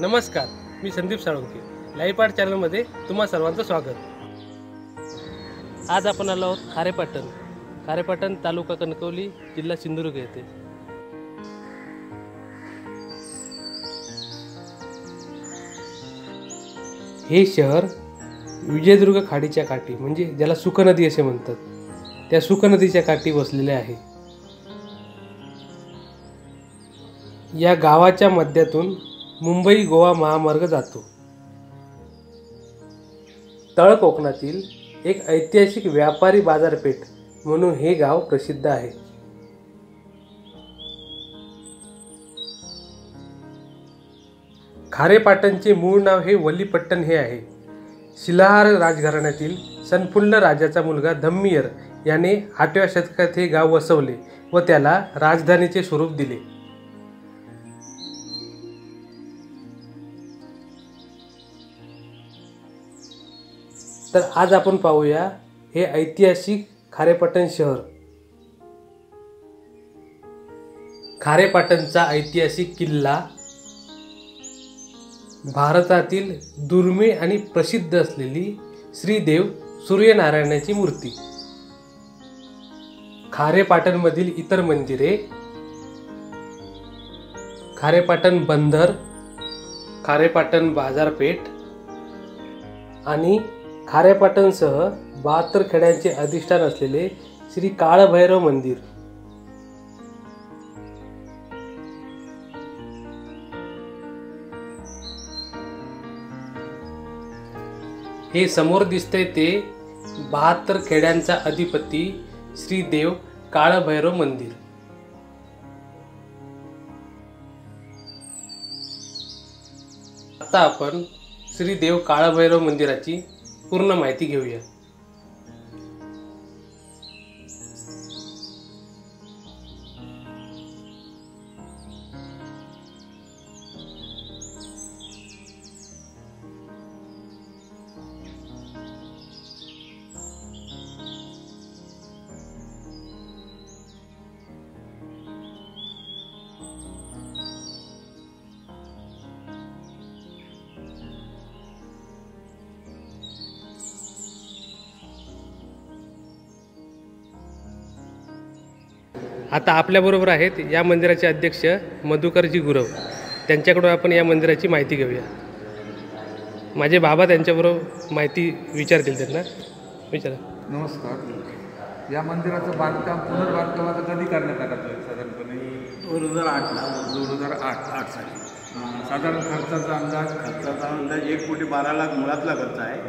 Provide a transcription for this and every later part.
नमस्कार मी Sandeep Salunkhe live art चॅनलमध्ये तुम्हा सर्वांचं स्वागत. आज आपण आलो आहोत खारेपाटण. खारेपाटण तालुका कणकवली जिल्हा सिंधुदुर्ग येथे. हे शहर विजयदुर्ग खाडीच्या काठी म्हणजे ज्याला सुखनदी असे म्हणतात त्या सुखनदीच्या काठी वसलेले आहे. या गावाच्या मध्यातून मुंबई गोवा महामार्ग जातो. तळ कोकणातील एक ऐतिहासिक व्यापारी बाजारपेठ म्हणून हे गाव प्रसिद्ध आहे. खारेपाटणचे मूळ नाव हे वलीपट्टण हे आहे. शिलाहार राजघराण्यातील सनफुल्ल राजाचा मुलगा धम्मियर याने आठव्या शतकात हे गाव वसवले व त्याला राजधानीचे स्वरूप दिले. तर आज आपण पाहूया हे ऐतिहासिक खारेपाटण शहर. खारेपाटणचा ऐतिहासिक किल्ला भारतातील दुर्मिळ आणि प्रसिद्ध असलेली श्रीदेव सूर्यनारायणाची मूर्ती. खारेपाटणमधील इतर मंदिरे खारेपाटण बंदर खारेपाटण बाजारपेठ आणि खारेपाटणसह बहात्तर खेड्यांचे अधिष्ठान असलेले श्री काळभैरव मंदिर. हे समोर दिसतंय ते बहात्तर खेड्यांचा अधिपती श्री देव काळभैरव मंदिर. आता आपण श्री देव काळभैरव मंदिराची पूर्ण माहिती घेऊया. आता आपल्याबरोबर आहेत या मंदिराचे अध्यक्ष मधुकरजी गुरव. त्यांच्याकडून आपण या मंदिराची माहिती घेऊया. माझे बाबा त्यांच्याबरोबर माहिती विचारतील त्यांना. विचारा. नमस्कार. या मंदिराचं बांधकाम पुनर्बांधकामाचं कधी करण्यात आलं साधारणपणे? दोन हजार आठला दोन हजार आठ आठ साली. साधारण खर्चाचा अंदाज? खर्चाचा अंदाज एक कोटी बारा लाख मुळातला खर्च आहे.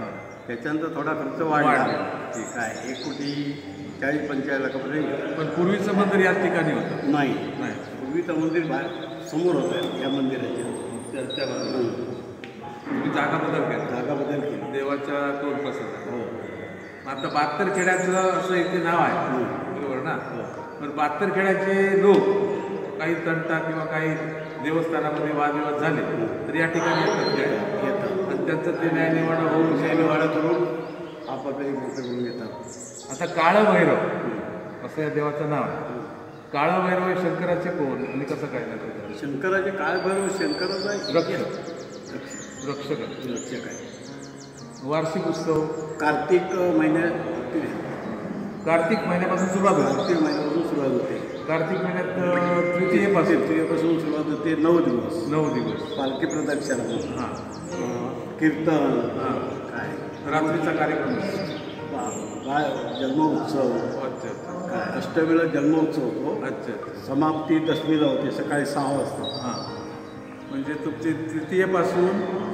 त्याच्यानंतर थोडा खर्च वाढला. वाढला. ठीक आहे. एक कोटी चाळीस लाखापर्यंत गेला. पण पूर्वीचं मंदिर याच ठिकाणी होतं. नाही. नाही. पूर्वीचं मंदिर बाहेर समोर होतं या मंदिराच्या. त्या- त्या बाजूला. तुम्ही जागा बदल केला. जागा बदल केली. देवाच्या तोड प्रसाद हो. आता बहात्तर खेड्याचं असं इथे नाव आहे. हं. बरोबर ना? पण बहात्तर खेड्याचे लोक काही तंटा किंवा काही देवस्थानामध्ये वादविवाद झाले तर या ठिकाणी येतात येतात. आणि त्यांचं ते न्यायनिवाडा होऊन शैलवाडा करून आपापले मोठे करून येतात. आता काळं भैरव असं या देवाचं नाव आहे. काळं भैरव हे शंकराचे कोण? आणि कसं काय त्याचं शंकराचे काळ भैरव शंकराचा रक्षक रक्षक आहे. रक्षक आहे वार्षिक उत्सव? कार्तिक महिन्यात कार्तिक महिन्यापासून सुरुवात होते. कार्तिक महिन्यापासून सुरुवात होते. कार्तिक महिन्यात तृतीयेपासून तृतीयेपासून सुरुवात होते. नऊ दिवस. नऊ दिवस. पालखी प्रदक्षिणा. हां. कीर्तन. हां. काय? रात्रीचा कार्यक्रम. बा- जन्मोत्सव? अच्छा काय अष्टमीला जन्मोत्सव होतो. अच्छा समाप्ती दशमीला होते सकाळी सहा वाजता. हां. म्हणजे तुमची तृतीयेपासून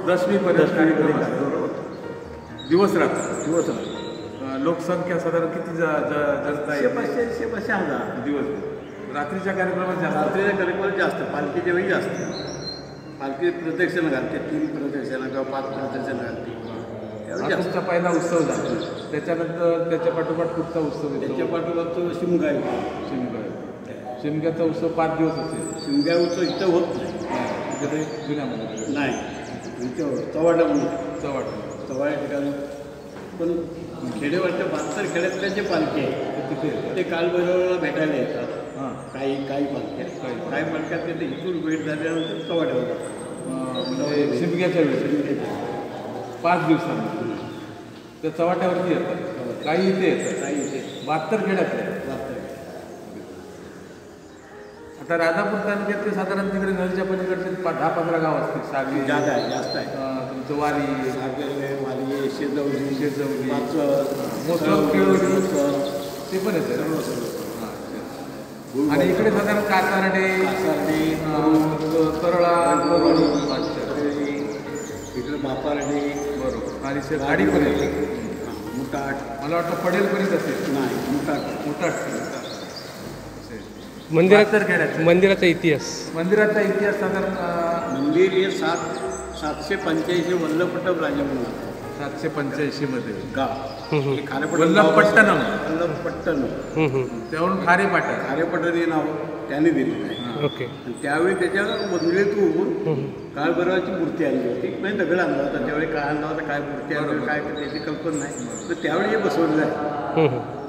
दशमीपर्यंत कार्यक्रम असतो. दिवस रात्र. दिवस अं, लोकसंख्या साधारण किती ज- ज- जनता शे येते पाचशे शे पाचशे हजार. दिवस. रात्रीच्या कार्यक्रमात जास्त? रात्रीच्या कार्यक्रमात जास्त पालखीच्या वेळी जास्त. पालखी प्रदक्षिणा घालते तीन प्रदक्षिणा किंवा पाच प्रदक्षिणा घालते. त्यावेळी हा जास्त. तुमचा पहिला उत्सव झाला. त्याच्यानंतर त्याच्या पाठोपाठ पुढचा उत्सव त्याच्या येतो पाठोपाठ तो शिमगा शिमगा शिमग्याचा उत्सव पाच दिवस असेल. शिमगा उत्सव इथं होत नाही. तिकडे जुन्यामध्ये. नाही. इथं चव्हाटा म्हणून चव्हाट. चव्हाट्या ठिकाणी. पण खेडेवाडच्या बहात्तर खेड्यातल्या जे पालखी आहे ते तिथे ते कालभैरवाला भेटायला येतात. हां. काही काही पालख्या. काही. पालख्या. तिथे इथून भेट झाल्यानंतर चव्हाट्यावर म्हणजे शिमग्याच्या वेळेस. पाच दिवसांनी. त्या चव्हाट्यावरती येतात. काही इथे येतात. काही इथे बहात्तर खेड्यात. जातं. आता राजापूर तालुक्यातले साधारण तिकडे नदीच्या पलीकडचे दहा पंधरा गाव असतील. सागरी जागा आहे जास्त आहे. तुमचं वारी. सागरे वालिये शेजवली शेजवली. मोसळ, केळवली. ते पण येतं. आणि इकडे साधारण कासारडे कासारडे, करेली, इकडे बापारडे. बरोबर आणि शे- गाडी पण येते हां, मुटाट. मला वाटतं पडेल पर्यंत असेल. नाही. मुटाट. मोठा मंदिरात खेड्याचं. मंदिराचा इतिहास. मंदिराचा इतिहास साधारण मंदिर हे सात सातशे पंच्याऐंशी वल्लभपट्टम राजा म्हणून. सातशे पंच्याऐंशी मध्ये. गाव. हे वल्लभपट्टणम. वल्लभपट्टण हम्म, हम्म. त्यावरून खारे पाटा खारेपट्टण हे नाव त्याने दिलेलं आहे. ओके. आणि त्यावेळी त्याच्या हम्म. काळभैरवाची मूर्ती आणली होती. नाही दगड आणला होता. त्यावेळी काय आणला होता. काय मूर्ती आणली बरोबर. काय त्याची कल्पना नाही. तर त्यावेळी हे बसवलेलं आहे.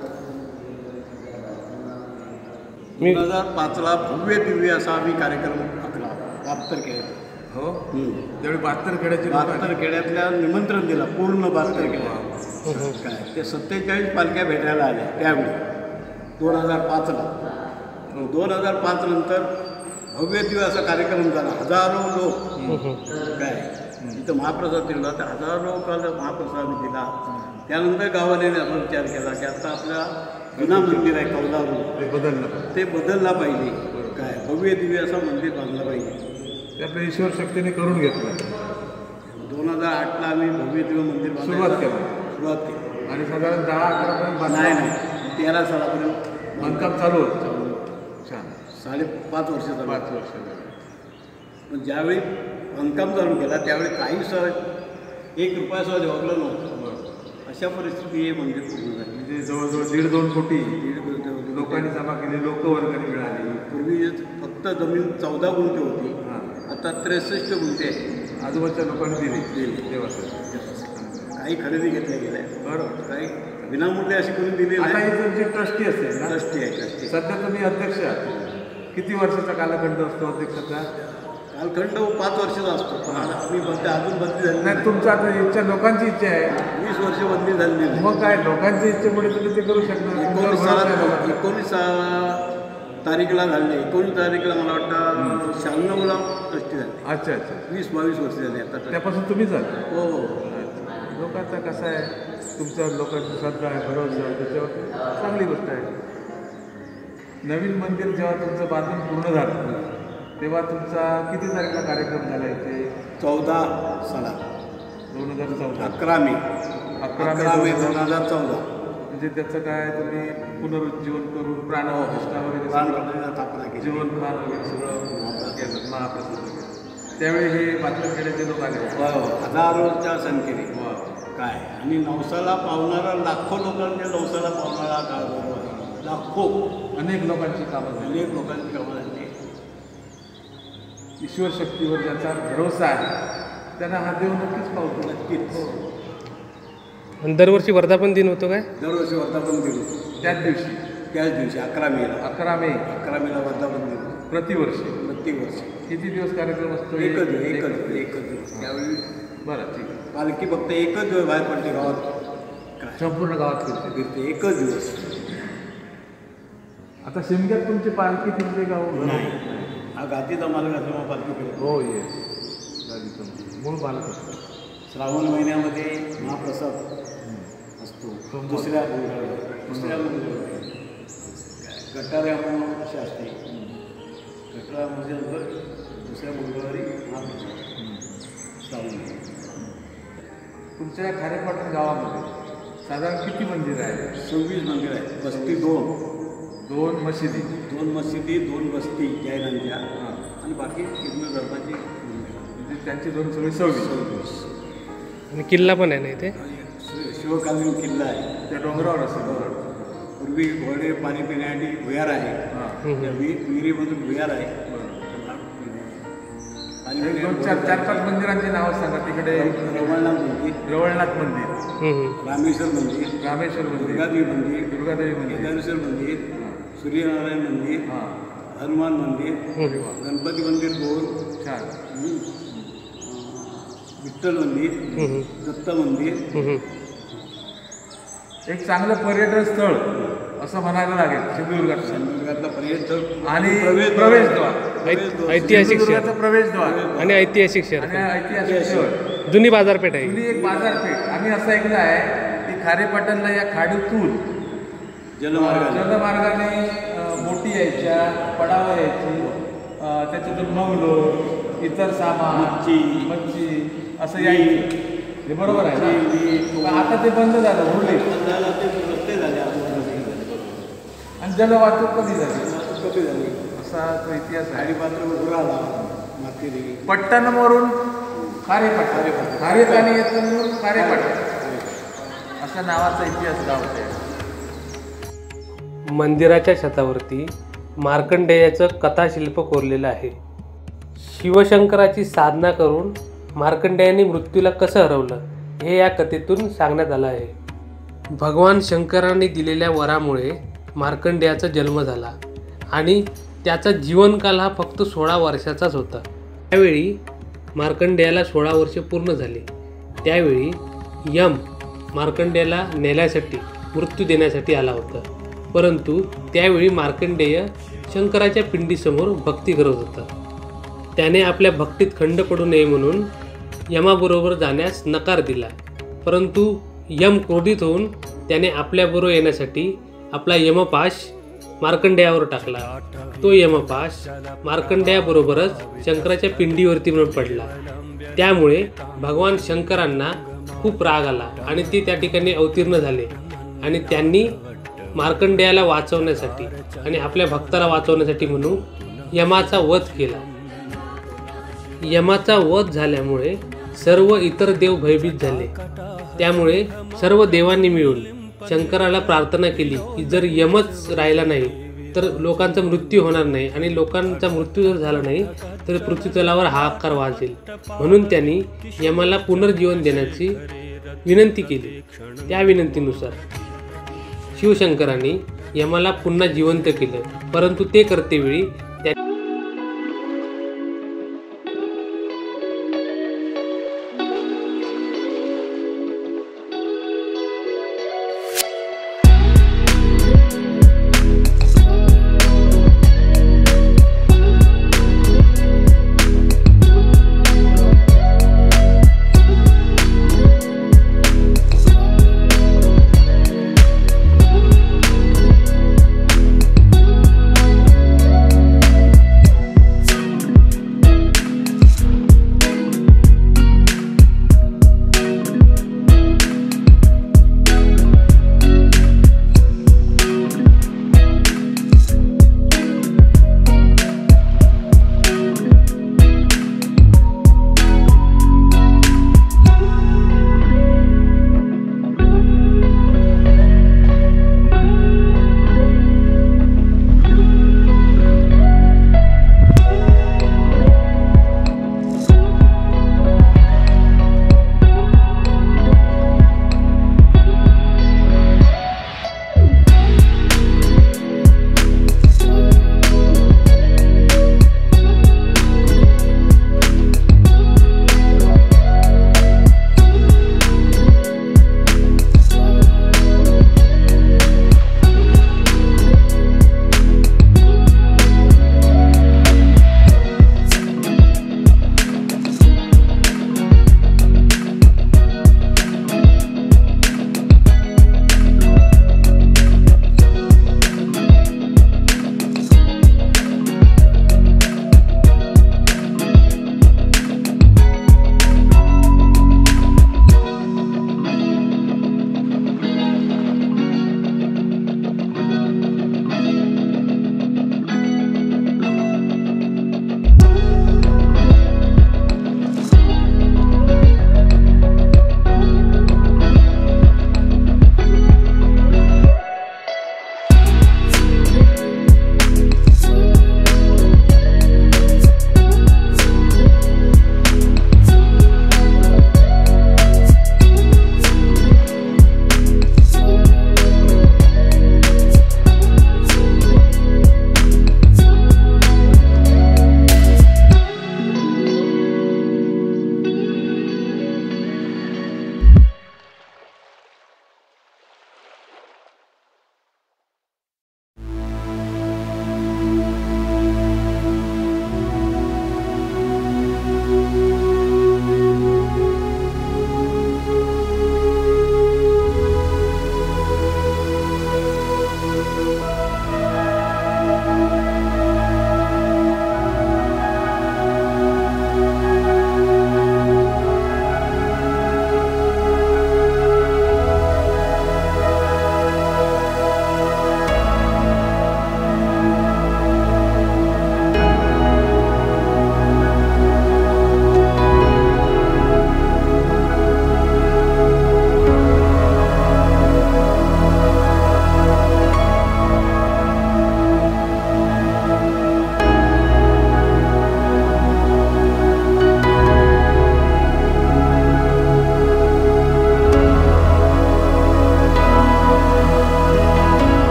दोन हजार पाचला भव्य दिव्य असा आम्ही कार्यक्रम आखला. बहात्तर खेड्यात. हो? त्यावेळी बहात्तर खेड्याचे बहात्तर आले. खेड्यातल्या निमंत्रण दिला. पूर्ण बहात्तर खेड्यात. हम्म, हम्म. काय? ते सत्तेचाळीस पालख्या भेटायला आल्या त्यावेळी. दोन हजार पाचला. दोन हजार पाच नंतर भव्य दिव्य असा कार्यक्रम झाला. हजारो लोक. काय? इथं महाप्रसाद दिला तर हजारो लोकांना महाप्रसाद दिला. त्यानंतर गावाने असा विचार केला की आता आपल्या जुना मंदिर आहे कौलारू. ते बदललं ते बदलला पाहिजे. काय? भव्य दिव्य असं मंदिर बांधलं पाहिजे. ते आपल्या ईश्वर शक्तीने करून घेतलं दोन हजार आठला आम्ही भव्य दिव्य मंदिर सुरुवात केली. सुरुवात केली. आणि साधारण दहा अकरा पर्यंत नाही नाही. तेरा सालापर्यंत. बांधकाम चालू होतं. साडेपाच वर्ष झालं पाच वर्ष पण ज्यावेळी बांधकाम चालू केला त्यावेळी काही सर एक रुपयासुद्धा जबाबदार नव्हतं. अशा परिस्थिती हे मंदिर पूर्ण झाली. म्हणजे जवळजवळ दीड दोन कोटी दीड. लोकांनी जमा केली लोकवर्गणी मिळाली. पूर्वी फक्त जमीन चौदा गुंठे होती आता त्रेसष्ट गुंठे आहे आजूबाजूच्या लोकांनी दिली. देवासाठी काही खरेदी घेतल्या गेल्या. बरोबर. काही विनामूल्य अशी कोणी दिली आता नाही ही तुमची ट्रस्टी असेल ट्रस्टी आहे ट्रस्टी सध्या तुम्ही अध्यक्ष आहात. किती वर्षाचा कालखंड असतो अध्यक्षाचा? कालखंड पाच वर्षाचा असतो. आम्ही बदली अजून बदली झाली नाही. तुमचा आता इच्छा लोकांची इच्छा आहे. वीस वर्ष बदली नाही. मग काय लोकांच्या इच्छेमुळे तुम्ही ते करू शकणार? तुमच्यावर एकोणीस सालात मला. एकोणीस तारीखला झाले एकोणीस तारीखला मला वाटतं शहाण्णवला ट्रस्टी झाली. अच्छा अच्छा. वीस बावीस वर्ष झाली आता. त्यापासून तुम्ही झाला हो हो. लोकांचा कसं आहे? तुमच्यावर लोकांची श्रद्धा आहे भरोसा आहे त्याच्यावर चांगली गोष्ट आहे. नवीन मंदिर जेव्हा तुमचं बांधून पूर्ण झालं तेव्हा तुमचा किती तारखेला कार्यक्रम झाला इथे? चौदा साला. दोन हजार चौदा. अकरा मे अकरा मे अकरा मे दोन हजार चौदा. म्हणजे त्याचं काय तुम्ही पुनरुज्जीवन करून प्राणप्रतिष्ठा वगैरे केली. जीवनमान वगैरे सगळं केलं महाप्रसाद वगैरे. त्यावेळी हे बातमीखेड्याचे लोक आले हो, हो. हजारोच्या संख्येने. वा. काय? आणि नवसाला पावणारा लाखो लोकांच्या नवसाला पावणारा हा. लाखो अनेक लोकांची कामं झाली. अनेक लोकांची कामं झाली. ईश्वर शक्तीवर ज्याचा भरोसा आहे त्यांना हा देव नक्कीच पावतो नक्कीच. आणि दरवर्षी वर्धापन दिन होतो काय? दरवर्षी वर्धापन दिलो त्याच दिवशी. त्याच दिवशी अकरा मेला अकरा मे. अकरा मेला वर्धापन दिलो प्रतिवर्षी. प्रत्येक वर्षी किती दिवस कार्यक्रम असतो? एकच एकच दिवस, एकच दिवस. त्यावेळी बरं ठीक आहे. पालखी फक्त एकच दिवस बाहेर पडते गावात. संपूर्ण गावात फिरते. फिरते. एकच दिवस. आता शिमग्यात तुमची पालखी फिरते का हो? नाही. हा घातीचा मालक असल्यामुळे पालखी फिरतो हो येस तुमची. मूळ पालक असतो श्रावण महिन्यामध्ये महाप्रसाद असतो. दुसऱ्या दुसऱ्या गटाऱ्या म्हणून अशी असते. गटारामध्ये नंतर दुसऱ्या मंगळवारी महाप्रसाद. श्रावण. तुमच्या खारेपाटण गावामध्ये साधारण किती मंदिर आहे सव्वीस मंदिर आहेत. वस्ती दोन. दोन मशिदी. दोन मशिदी दोन वस्ती जैनांच्या आणि बाकी हिंदू धर्माची. म्हणजे त्यांची दोन सगळी सव्वीस. सव्वीस. आणि किल्ला पण आहे ना इथे? शिव- शिवकालीन किल्ला आहे. त्या डोंगरावर असेल. बरोबर पूर्वी घोडे पाणी पिण्यासाठी भुयार आहे. हां. विहिरीमधून भुयार आहे. पिण्यासाठी चार चार पाच मंदिरांची नावं सांगा. तिकडे रमणनाथ मंदिर. रवळनाथ मंदिर. रामेश्वर मंदिर. रामेश्वर मंदिर. दुर्गादेवी मंदिर. दुर्गादेवी मंदिर. केदारेश्वर मंदिर. सूर्यनारायण मंदिर हां. हनुमान मंदिर हम्म. गणपती मंदिर दोन छान. हम्म. विठ्ठल मंदिर हं, हं, दत्त मंदिर. हं, हं. एक चांगलं पर्यटन स्थळ असं म्हणायला लागेल सिंधुदुर्गात सिंधुदुर्गातला पर्यटक आणि प्रवेशद्वार. ऐतिहासिक प्रवेशद्वार. आणि ऐतिहासिक आणि शहर ऐतिहासिक. शहर. जुनी बाजारपेठ आहे. जुनी एक बाजारपेठ. आम्ही असं ऐकलं आहे की खारेपाटणला या खाडीतून जलमार्गाने. जलमार्गाने बोटी यायच्या पडावं यायची त्याच्यातून मौलो इतर सामान मच्छी. मच्छी असं यायचं. हे बरोबर आहे आता ते बंद झालं उरले. रस्ते झाले. आणि जलवाहतूक कमी झाली? कमी झाले? असा तो इतिहास आहे. गाडी पात्र उराला मातीरी पट्टणमवरून खारेपाटण खारे पाणी येतं खारेपाटण अशा नावाचा इतिहास गावचा आहे मंदिराच्या छतावरती मार्कंडेयाचं कथाशिल्प कोरलेलं आहे. शिवशंकराची साधना करून मार्कंडेयाने मृत्यूला कसं हरवलं हे या कथेतून सांगण्यात आलं आहे. भगवान शंकराने दिलेल्या वरामुळे मार्कंडेयाचा जन्म झाला आणि त्याचा जीवनकाल हा फक्त सोळा वर्षाचाच होता. त्यावेळी मार्कंडेयाला सोळा वर्ष पूर्ण झाले. त्यावेळी यम मार्कंडेयाला नेल्यासाठी मृत्यू देण्यासाठी आला होता. परंतु त्यावेळी मार्कंडेय शंकराच्या पिंडीसमोर भक्ती करत होता. त्याने आपल्या भक्तीत खंड पडू नये म्हणून यमाबरोबर जाण्यास नकार दिला. परंतु यम क्रोधित होऊन त्याने आपल्याबरोबर येण्यासाठी आपला यमपाश मार्कंडेयावर टाकला. तो यमपाश मार्कंडेयाबरोबरच शंकराच्या पिंडीवरती म्हणून पडला. त्यामुळे भगवान शंकरांना खूप राग आला आणि ते त्या ठिकाणी अवतीर्ण झाले आणि त्यांनी मार्कंडेयाला वाचवण्यासाठी आणि आपल्या भक्ताला वाचवण्यासाठी म्हणून यमाचा वध केला. यमाचा वध झाल्यामुळे सर्व इतर देव भयभीत झाले. त्यामुळे सर्व देवांनी मिळून शंकराला प्रार्थना केली की जर यमच राहिला नाही तर लोकांचा मृत्यू होणार नाही आणि लोकांचा मृत्यू जर झाला नाही तर पृथ्वीतलावर हाहाकार वाजेल म्हणून त्यांनी यमाला पुनर्जीवन देण्याची विनंती केली. त्या विनंतीनुसार शिवशंकरांनी यमाला पुन्हा जिवंत केलं. परंतु ते करतेवेळी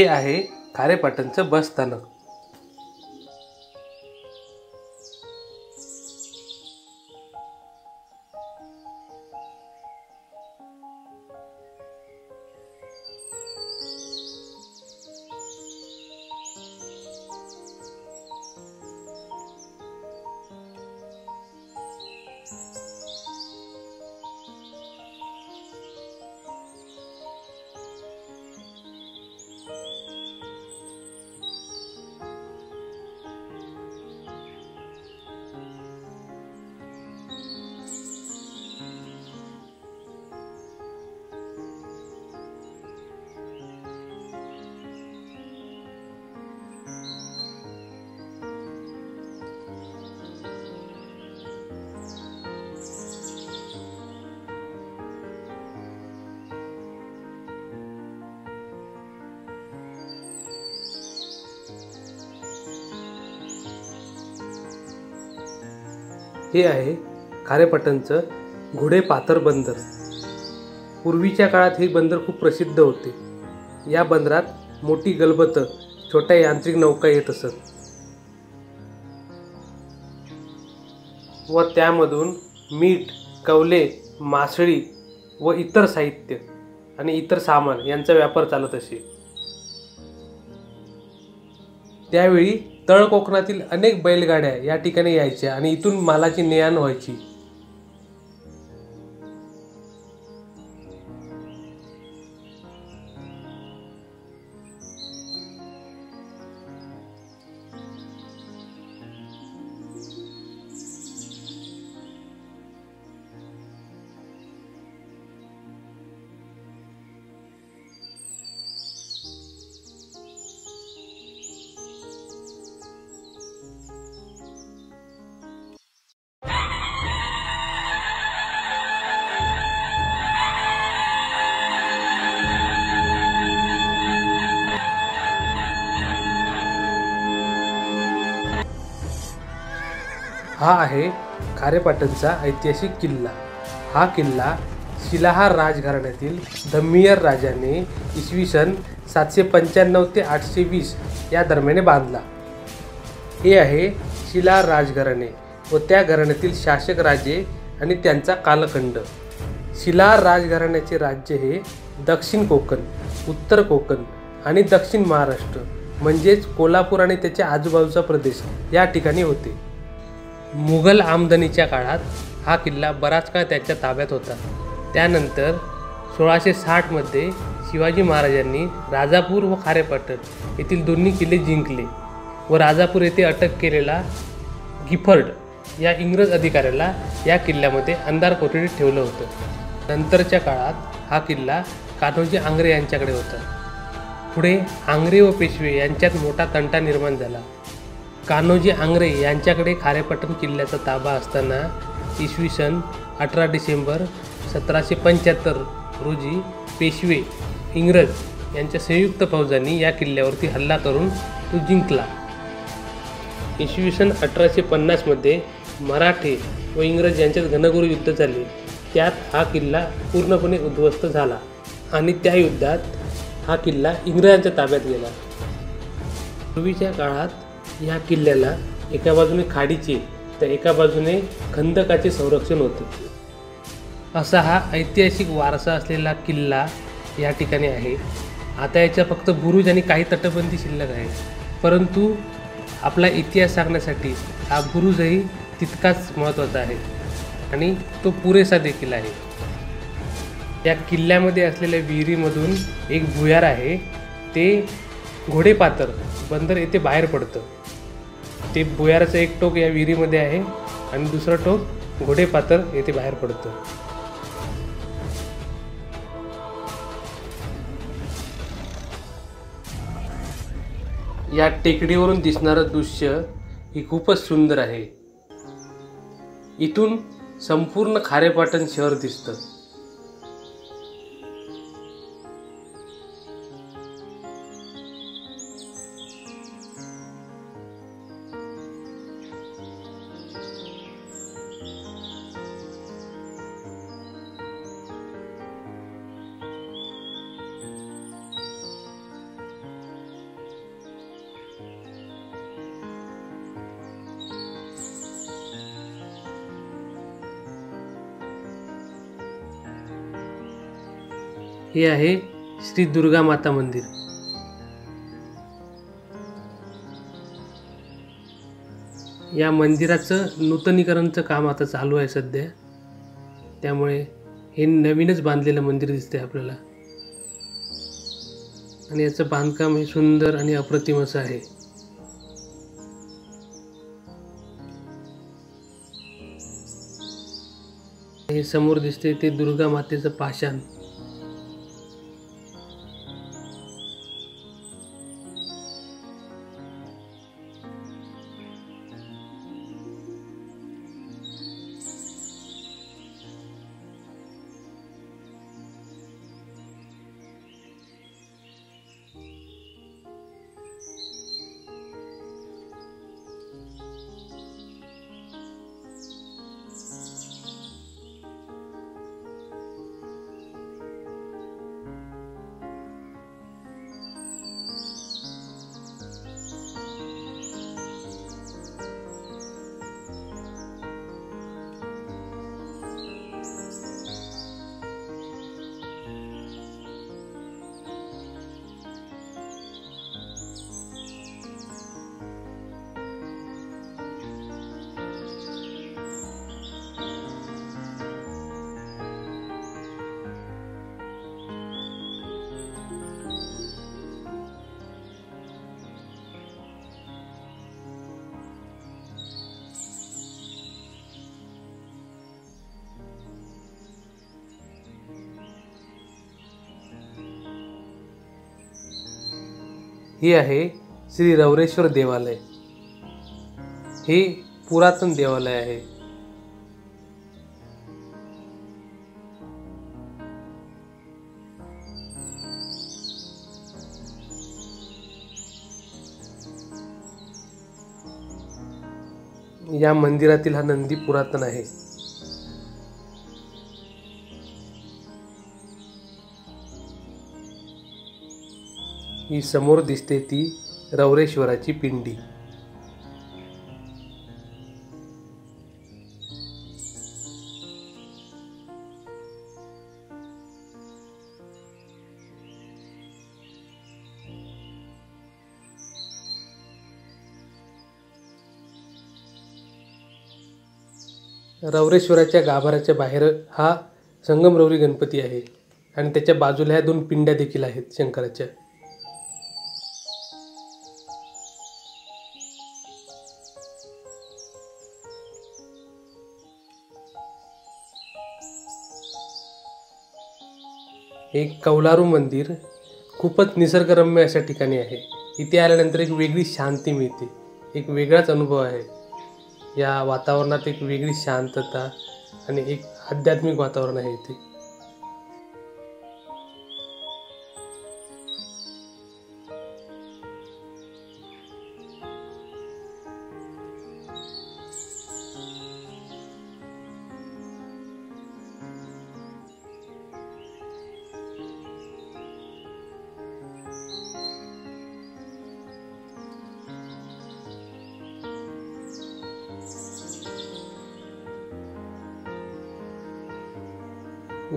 हे आहे खारेपाटणचं बस स्थानक. हे आहे खारेपाटणचं घोडे पाथर बंदर. पूर्वीच्या काळात हे बंदर खूप प्रसिद्ध होते. या बंदरात मोठी गलबतं छोट्या यांत्रिक नौका येत असत. व त्यामधून मीठ कवले मासळी व इतर साहित्य आणि इतर सामान यांचा व्यापार चालत असे. त्यावेळी तळ कोकणातील अनेक बैलगाड्या या ठिकाणी यायच्या आणि इथून मालाची ने आण व्हायची. हा आहे खारेपाटणचा ऐतिहासिक किल्ला. हा किल्ला शिलाहार राजघराण्यातील धम्मियर राजाने इसवी सन सातशे पंच्याण्णव ते आठशे वीस या दरम्यान बांधला. हे आहे शिलाहार राजघराणे व त्या घराण्यातील शासक राजे आणि त्यांचा कालखंड. शिलाहार राजघराण्याचे राज्य हे दक्षिण कोकण उत्तर कोकण आणि दक्षिण महाराष्ट्र म्हणजेच कोल्हापूर आणि त्याच्या आजूबाजूचा प्रदेश या ठिकाणी होते. मुघल आमदनीच्या काळात हा किल्ला बराच काळ त्याच्या ताब्यात होता. त्यानंतर सोळाशे साठमध्ये शिवाजी महाराजांनी राजापूर व खारेपाटण येथील दोन्ही किल्ले जिंकले व राजापूर येथे अटक केलेला गिफर्ड या इंग्रज अधिकाऱ्याला या किल्ल्यामध्ये अंधार कोठडीत ठेवलं होतं. नंतरच्या काळात हा किल्ला कान्होजी आंग्रे यांच्याकडे होता. पुढे आंग्रे व पेशवे यांच्यात मोठा तंटा निर्माण झाला. कान्होजी आंग्रे यांच्याकडे खारेपट्टण किल्ल्याचा ताबा असताना इसवी सन अठरा डिसेंबर सतराशे पंच्याहत्तर रोजी पेशवे इंग्रज यांच्या संयुक्त फौजांनी या किल्ल्यावरती हल्ला करून तो जिंकला. इसवी सन अठराशे पन्नासमध्ये मराठे व इंग्रज यांच्यात घनघोर युद्ध झाले. त्यात हा किल्ला पूर्णपणे उद्ध्वस्त झाला आणि त्या युद्धात हा किल्ला इंग्रजांच्या ताब्यात गेला. पूर्वीच्या काळात या किल्ल्याला एका बाजूने खाडीचे तर एका बाजूने खंदकाचे संरक्षण होते. असा हा ऐतिहासिक वारसा असलेला किल्ला या ठिकाणी आहे. आता याच्या फक्त बुरुज आणि काही तटबंदी शिल्लक आहे परंतु आपला इतिहास सांगण्यासाठी हा बुरुजही तितकाच महत्त्वाचा आहे. आणि तो पुरेसा देखील आहे. या किल्ल्यामध्ये असलेल्या विहिरीमधून एक भुयार आहे. ते घोडेपातर बंदर येथे बाहेर पडतं. ते भुयाराचं एक टोक या विहिरीमध्ये आहे आणि दुसरं टोक घोडे पातर येथे बाहेर पडतं. या टेकडीवरून दिसणारं दृश्य ही खूपच सुंदर आहे. इथून संपूर्ण खारेपाटण शहर दिसतं. हे आहे श्री दुर्गा माता मंदिर. या मंदिराचं नूतनीकरणचं काम आता चालू आहे सध्या. त्यामुळे हे नवीनच बांधलेलं मंदिर दिसते आपल्याला. आणि याचं बांधकाम हे सुंदर आणि अप्रतिम असं आहे. हे समोर दिसते ते दुर्गा मातेचं पाषाण. हे आहे श्री रवरेश्वर देवालय. हे पुरातन देवालय आहे. या मंदिरातील हा नंदी पुरातन आहे. ही समोर दिसते ती रवरेश्वराची पिंडी. रवरेश्वराच्या गाभाराच्या बाहेर हा संगमरवरी गणपती आहे आणि त्याच्या बाजूला ह्या दोन पिंड्या देखील आहेत शंकराच्या. एक कौलारू मंदिर खूपच निसर्गरम्य अशा ठिकाणी आहे. इथे आल्यानंतर एक वेगळी शांती मिळते. एक वेगळाच अनुभव आहे. या वातावरणात एक वेगळी शांतता आणि एक आध्यात्मिक वातावरण आहे इथे.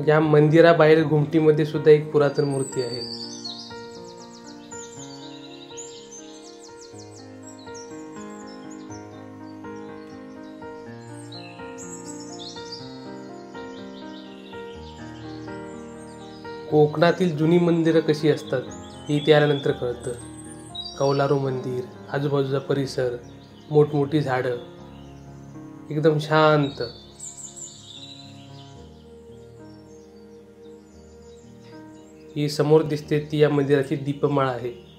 या मंदिराबाहेर घुमटीमध्ये सुद्धा एक पुरातन मूर्ती आहे. कोकणातील जुनी मंदिरं कशी असतात हे इथे आल्यानंतर कळतं. कौलारू मंदिर आजूबाजूचा परिसर मोठमोठी झाडं. एकदम शांत. ही समोर दिसते ती या मंदिराची दीपमाळ आहे.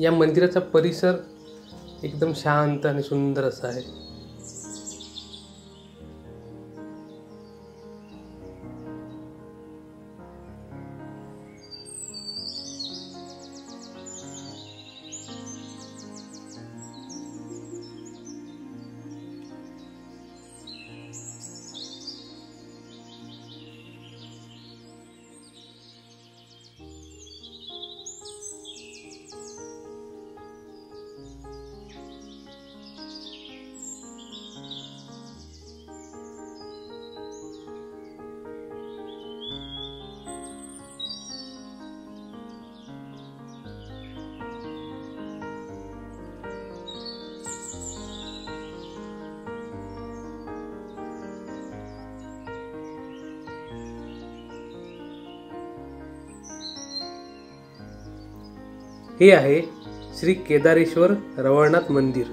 या मंदिराचा परिसर एकदम शांत आणि सुंदर असा आहे. हे आहे श्री केदारेश्वर रवळनाथ मंदिर.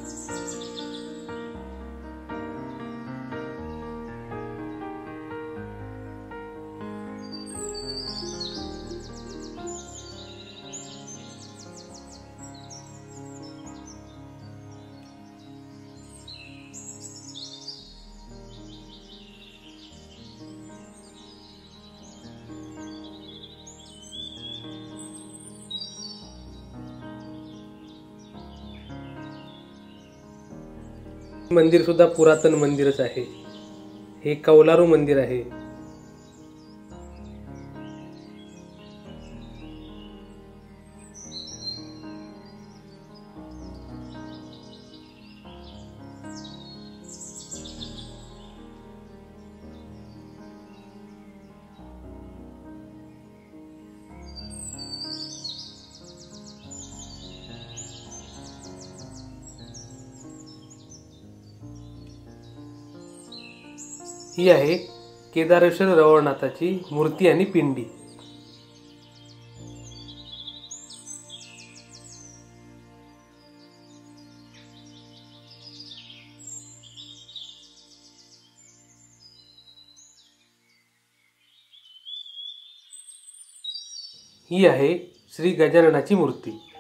मंदिरसुद्धा पुरातन मंदिरच आहे. हे कौलारू मंदिर आहे. ही आहे केदारेश्वर रवळनाथाची मूर्ती आणि पिंडी. ही आहे श्री गजाननाची मूर्ती.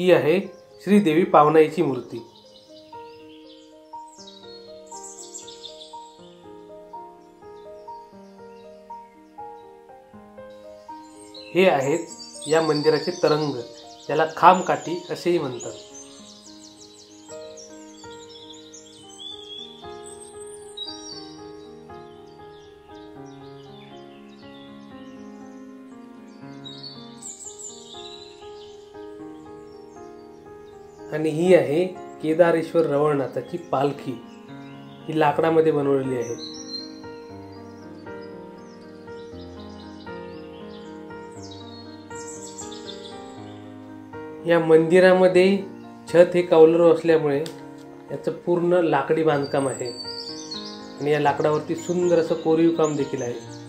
ही आहे श्रीदेवी पावनाईची मूर्ती. हे आहेत या मंदिराचे तरंग याला खामकाठी असेही म्हणतात. आणि ही आहे केदारेश्वर रवळनाथाची पालखी. ही लाकडामध्ये बनवलेली आहे. या मंदिरामध्ये छत हे कावलर असल्यामुळे याचं पूर्ण लाकडी बांधकाम आहे. आणि या लाकडावरती सुंदर असं कोरीव काम देखील आहे.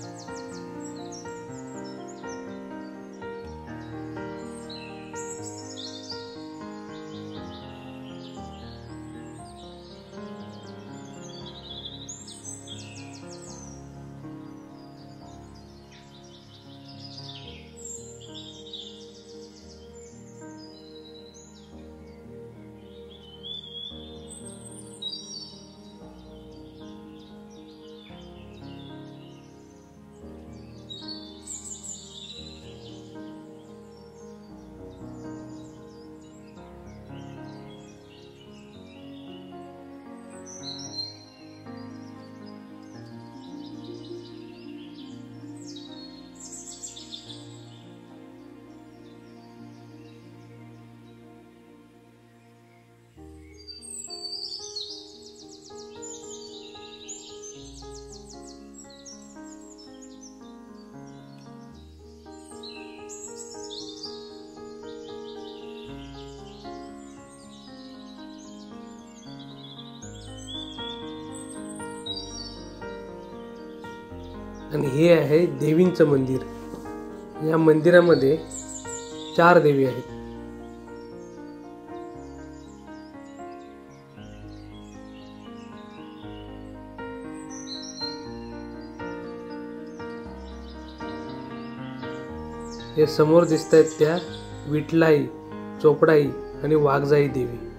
आणि हे आहे देवींचं मंदिर. या मंदिरामध्ये चार देवी आहेत. हे समोर दिसत आहेत त्या विठलाई चोपडाई आणि वाघजाई देवी.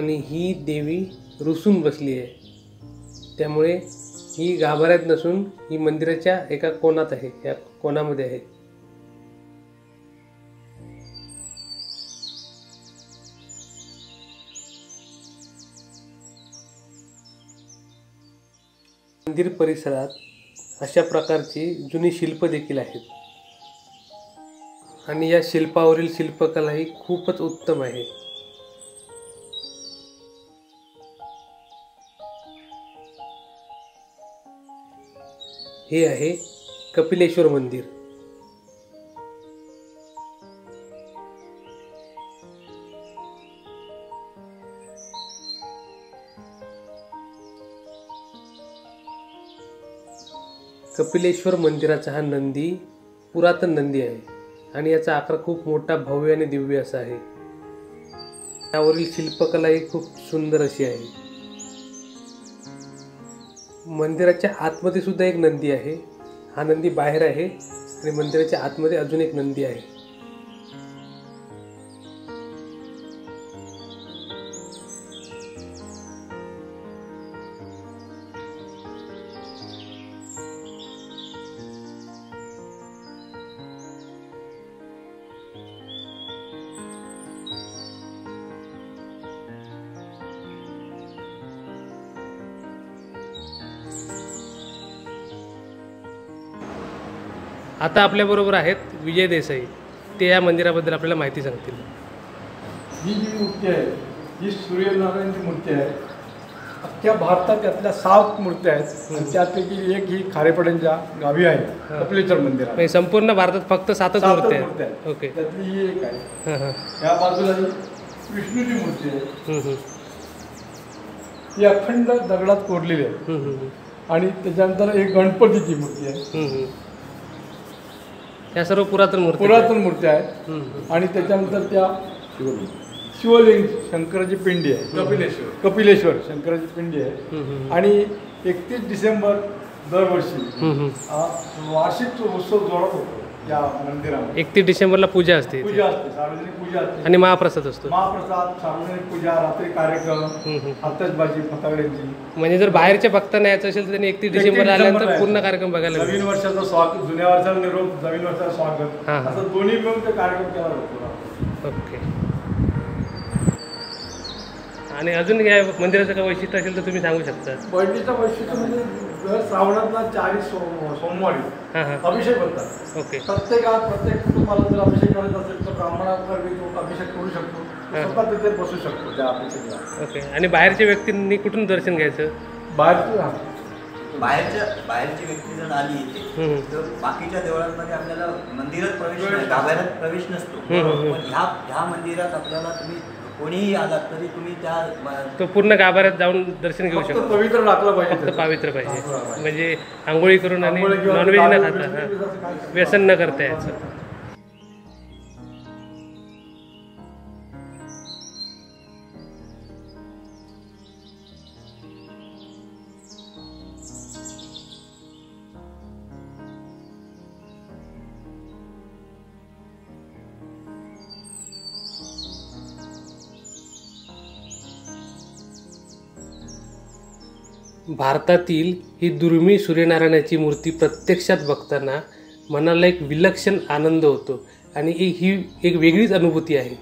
आणि ही देवी रुसून बसली आहे. त्यामुळे ही गाभाऱ्यात नसून ही मंदिराच्या एका कोणात आहे या कोणामध्ये आहे? मंदिर परिसरात अशा प्रकारची जुनी शिल्प देखील आहेत. आणि या शिल्पावरील शिल्पकला ही खूपच उत्तम आहे. हे आहे कपिलेश्वर मंदिर. कपिलेश्वर मंदिराचा हा नंदी पुरातन नंदी आहे आणि याचा आकार खूप मोठा भव्य आणि दिव्य असा आहे. त्यावरील शिल्पकला ही खूप सुंदर अशी आहे. मंदिराच्या आतमध्ये सुद्धा एक नंदी आहे. हा नंदी बाहेर आहे आणि मंदिराच्या आतमध्ये अजून एक नंदी आहे. आता आपल्याबरोबर आहेत विजय देसाई. ते या मंदिराबद्दल आपल्याला माहिती सांगतील. ही जी मूर्ती आहे ही सूर्यनारायणची मूर्ती आहे अख्ख्या भारतात यातल्या सात मूर्त्या आहेत. त्यापैकी एक ही खारेपड्यांच्या गावी आहे कपिलेश्वर म्हणजे संपूर्ण भारतात फक्त सातच सातच मूर्ती मूर्त्या आहेत. ओके. त्यातली ही एक आहे. या बाजूला विष्णूची मूर्ती आहे. ही अखंड दगडात कोरलेली आहे. आणि त्याच्यानंतर एक गणपतीची मूर्ती आहे. हम्म, हम्म. या सर्व पुरातन मूर्ती पुरातन मूर्त्या आहेत. आणि त्याच्यानंतर त्या शिवलिंग शंकराची पिंडी आहे कपिलेश्वर कपिलेश्वर शंकराची पिंडी आहे. आणि एकतीस डिसेंबर दरवर्षी. हा वार्षिक उत्सव जोरात होतो मंदिरामध्ये. एकतीस डिसेंबरला पूजा असते इथे. पूजा असते सार्वजनिक पूजा असते. आणि महाप्रसाद असतो. महाप्रसाद सार्वजनिक पूजा रात्री कार्यक्रम फटाकड्यांची म्हणजे जर बाहेरच्या भक्तांना यायचं असेल तर त्यांनी एकतीस डिसेंबरला आल्यानंतर पूर्ण कार्यक्रम बघायला नवीन वर्षाचं स्वागत जुन्या वर्षाला निरोप नवीन वर्षाचं स्वागत. हा, हा. असं दोन्ही मिळून ते कार्यक्रम केला जातो. ओके. आणि अजून या मंदिराचं काय वैशिष्ट्य असेल तर तुम्ही सांगू शकता. बहिणीचं वैशिष्ट्य म्हणजे दर श्रावणातला चारी सोम सोमवारी हां हां. अभिषेक होतात. ओके. प्रत्येकात प्रत्येक कुटुंबाला जर अभिषेक करायचा असेल तर ब्राह्मणाकडे तो अभिषेक करू शकतो. तो स्वतः तिथे बसू शकतो त्या अभिषेकला. ओके. आणि बाहेरच्या व्यक्तींनी कुठून दर्शन घ्यायचं? बाहेर बाहेरच्या बाहेरची व्यक्ती जर आली इथे. तर बाकीच्या देवळांमध्ये आपल्याला मंदिरात प्रवेश नाही गाभाऱ्यात प्रवेश नसतो. पण ह्या ह्या मंदिरात आपल्याला तुम्ही कोणीही आलात तरी तुम्ही त्या तो पूर्ण गाभाऱ्यात जाऊन दर्शन घेऊ शकतो पवित्र राखलं पाहिजे फक्त. पावित्र पाहिजे. म्हणजे आंघोळी करून आणि नॉनव्हेज न खाता हां. व्यसन न करता याचं भारतातील ही दुर्मिळ सूर्यनारायणाची मूर्ती प्रत्यक्षात बघताना मनाला एक विलक्षण आनंद होतो आणि ही ही एक वेगळीच अनुभूती आहे.